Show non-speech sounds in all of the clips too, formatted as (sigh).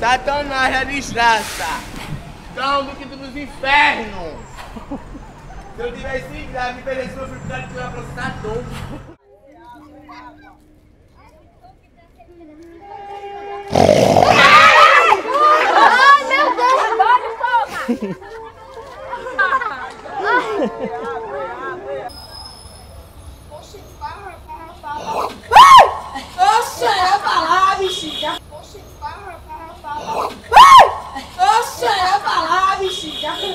Satanás é desgraça! Cão do quinto dos infernos! (laughs) Se eu tivesse grave, me merecia meu filho de uma processador. Ai, meu Deus! Olha, porra! Oxe, 加 (laughs) 油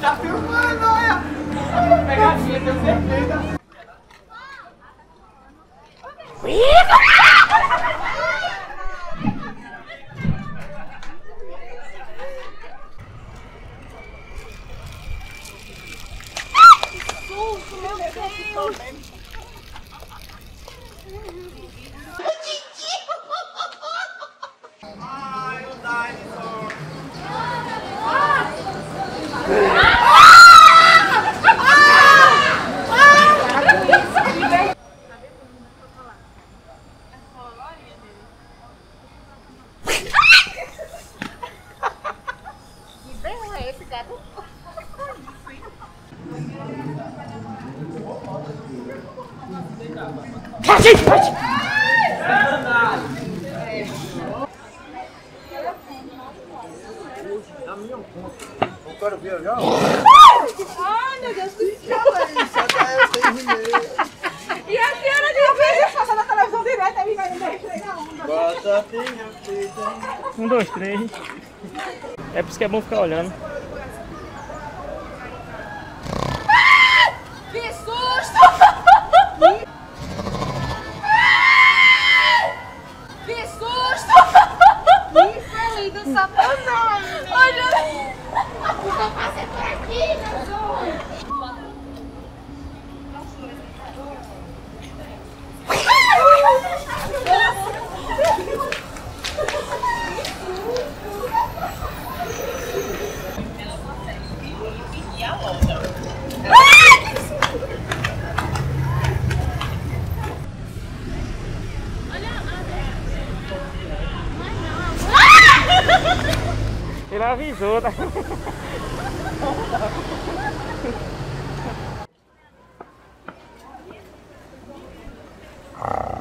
Tá filmando, olha! Pegadinha, tenho certeza. Yeah. Quero ver já. Ai, meu Deus do céu. E a senhora de vez passar na televisão direto aí vai me deixar na onda. Bota minha filha. Um, dois, três. É por isso que é bom ficar olhando. Que susto! (laughs) Que susto! Infeliz do satanás! Olha! O eu passei por aqui, Jesus! Ele avisou, tá?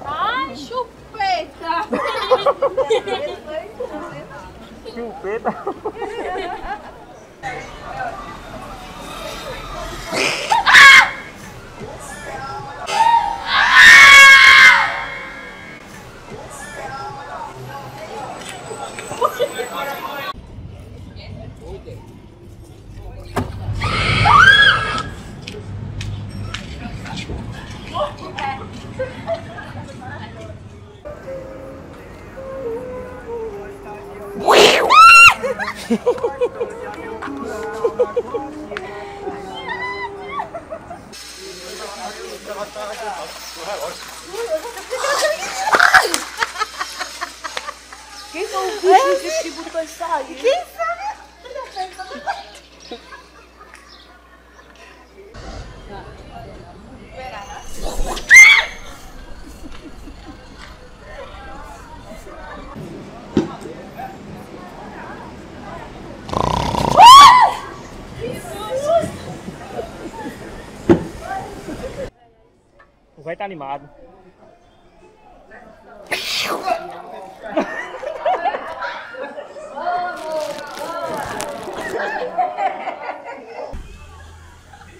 Ai, chupeta! Chupeta. Quem foi o bicho que botou isso aí? Quem Vai estar animado.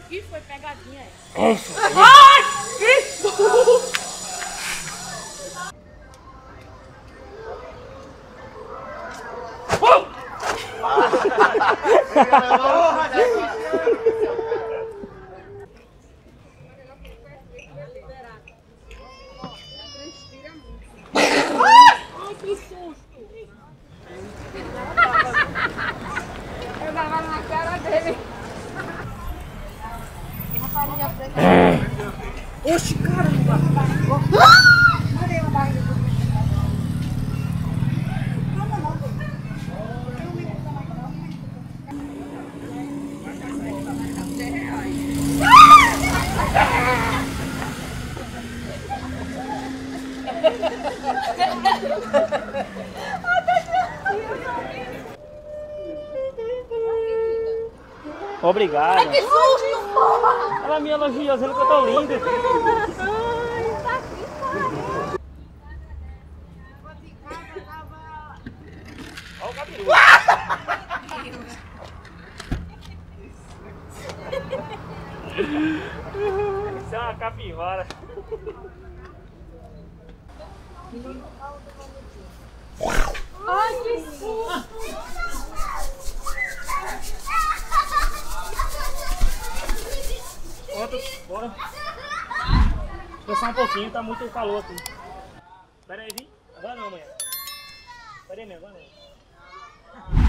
Que foi pegadinha? Eu (laughs) (laughs) Oxi, caramba! Obrigado. Que susto, porra! Ela me elogiou dizendo que eu tô lindo. Olha o cabelo. Isso é uma capivara. Ai, só um pouquinho, tá muito calor aqui. Pera aí, Vim. Agora não, amanhã. Pera aí, minha, agora não.